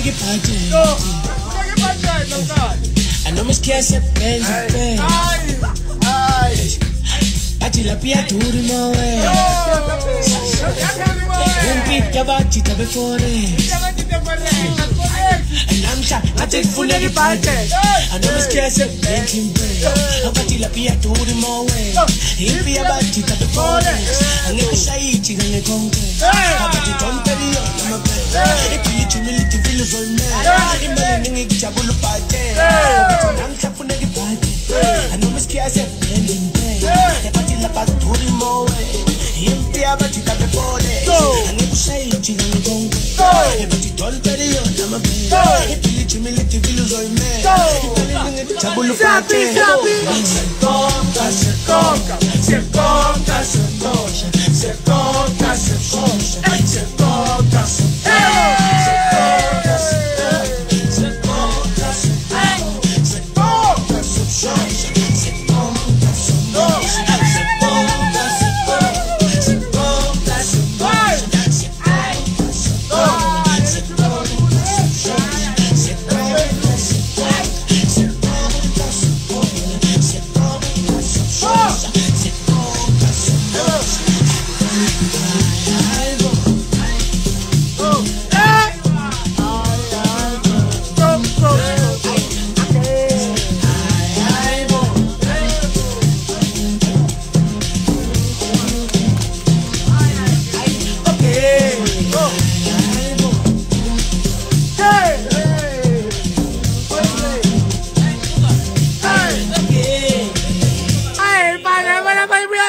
take it by day. No, take it by day, no God. I bem. Ai, ai. Bate la pia tudo de mão, é. Um pica bate tá bem fora. And I'm shot, I take full every party. I know mis que se pensa bem. Bate la pia tudo de eh. mão, é. E pia bate tá bem fora. Angue que sair, tira le conque. Hey! Zapi, zapi. Se se se.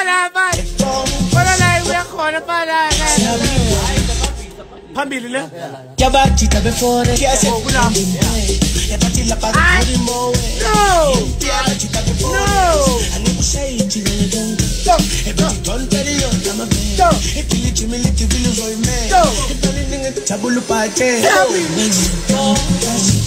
Para, para. Para na iwe ko na para. phambili le Yabati tabe fore kiase Yabati la paturi mawe No! Yabati tabe fore No! Angekushaichi kangekonke ebati tomperiyo namape ipiyichumiliti vile zolme imali ningi kijabulu pate Se conta, se conta, se conta, se conta,